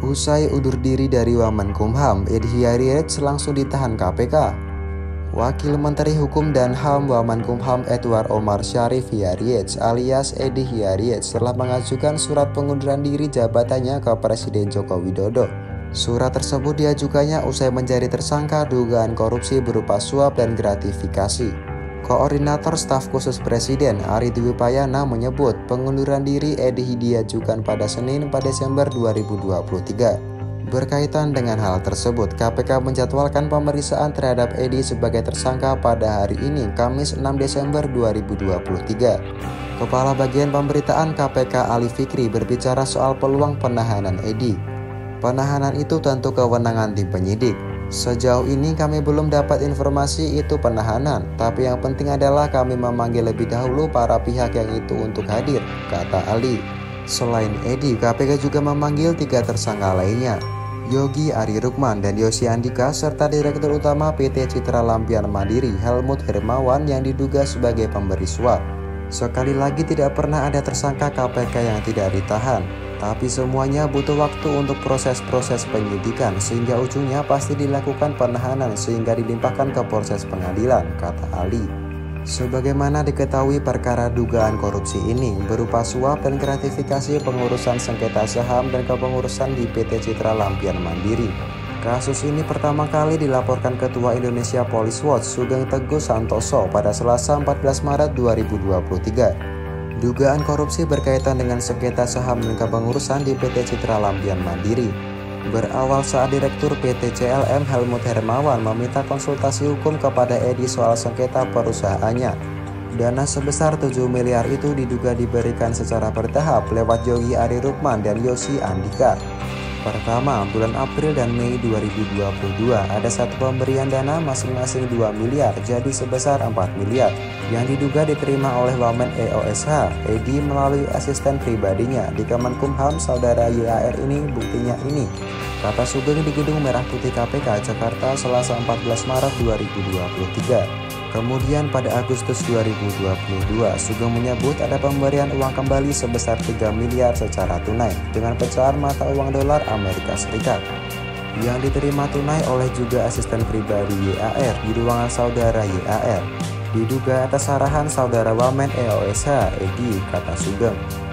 Usai undur diri dari Wamenkumham, Edi Hiariec langsung ditahan KPK. Wakil Menteri Hukum dan HAM Wamenkumham Edward Omar Syarif Hiariec alias Edi Hiariec telah mengajukan surat pengunduran diri jabatannya ke Presiden Joko Widodo. Surat tersebut diajukannya usai menjadi tersangka dugaan korupsi berupa suap dan gratifikasi. Koordinator Staf Khusus Presiden Ari Dwi Payana menyebut pengunduran diri Edi diajukan pada Senin 4 Desember 2023. Berkaitan dengan hal tersebut, KPK menjadwalkan pemeriksaan terhadap Edi sebagai tersangka pada hari ini, Kamis 6 Desember 2023. Kepala Bagian Pemberitaan KPK Ali Fikri berbicara soal peluang penahanan Edi. Penahanan itu tentu kewenangan tim penyidik. Sejauh ini kami belum dapat informasi itu penahanan, tapi yang penting adalah kami memanggil lebih dahulu para pihak yang itu untuk hadir, kata Ali. Selain Edi, KPK juga memanggil tiga tersangka lainnya, Yogi Ari Rukman dan Yosi Andika serta Direktur Utama PT Citra Lampian Mandiri Helmut Hermawan yang diduga sebagai pemberi suap. Sekali lagi tidak pernah ada tersangka KPK yang tidak ditahan, tapi semuanya butuh waktu untuk proses-proses penyidikan sehingga ujungnya pasti dilakukan penahanan sehingga dilimpahkan ke proses pengadilan, kata Ali. Sebagaimana diketahui perkara dugaan korupsi ini berupa suap dan gratifikasi pengurusan sengketa saham dan kepengurusan di PT Citra Lampian Mandiri. Kasus ini pertama kali dilaporkan Ketua Indonesia Police Watch Sugeng Teguh Santoso pada Selasa 14 Maret 2023. Dugaan korupsi berkaitan dengan sengketa saham dan kepengurusan di PT Citra Lampian Mandiri. Berawal saat Direktur PT CLM Helmut Hermawan meminta konsultasi hukum kepada Edi soal sengketa perusahaannya. Dana sebesar 7 miliar itu diduga diberikan secara bertahap lewat Yogi Ari Rukman dan Yosi Andika. Pertama, bulan April dan Mei 2022 ada satu pemberian dana masing-masing 2 miliar jadi sebesar 4 miliar yang diduga diterima oleh Wamen EOSH Edi melalui asisten pribadinya. Di Kemenkumham saudara YAR ini buktinya ini. Kata Sugeng di Gedung Merah Putih KPK Jakarta Selasa 14 Maret 2023 Kemudian pada Agustus 2022, Sugeng menyebut ada pemberian uang kembali sebesar 3 miliar secara tunai dengan pecahan mata uang dolar Amerika Serikat yang diterima tunai oleh juga asisten pribadi YAR di ruangan saudara YAR. Diduga atas arahan saudara Wamen EOSH Edi, kata Sugeng.